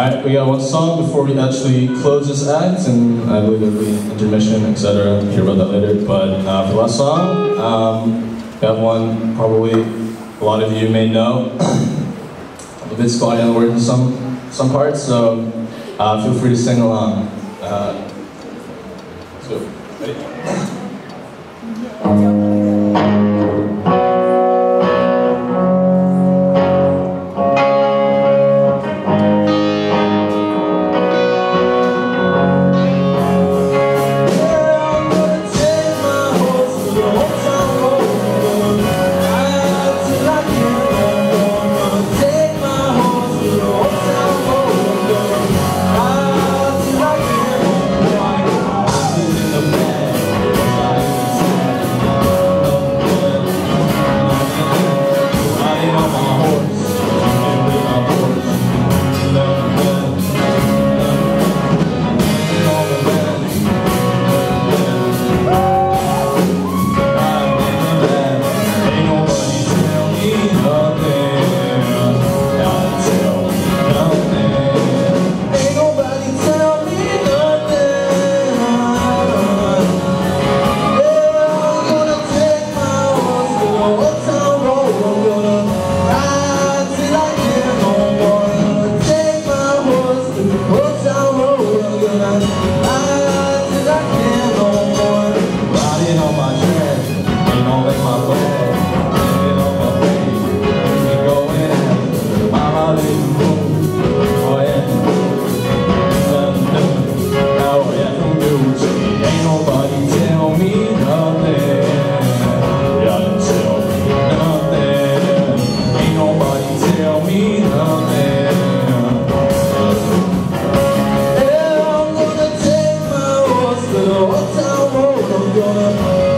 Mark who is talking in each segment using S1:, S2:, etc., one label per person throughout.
S1: Alright, we got one song before we actually close this act, and I believe there'll be intermission, etc. Hear about that later. But uh, for the last song, um, got one probably a lot of you may know. I'm a bit spotty on the words in some some parts, so uh, feel free to sing along. Uh, let's go. Ready?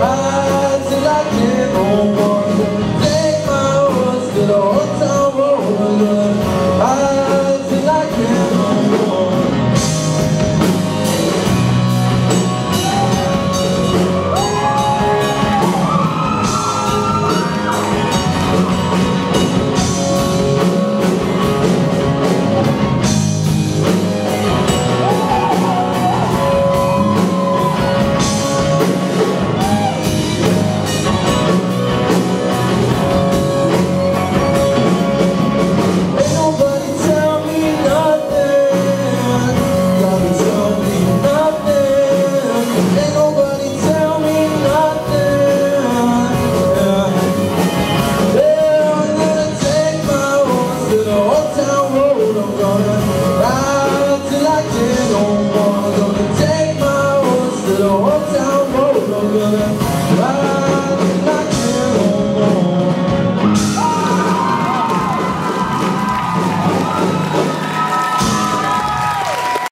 S1: 아.
S2: Lord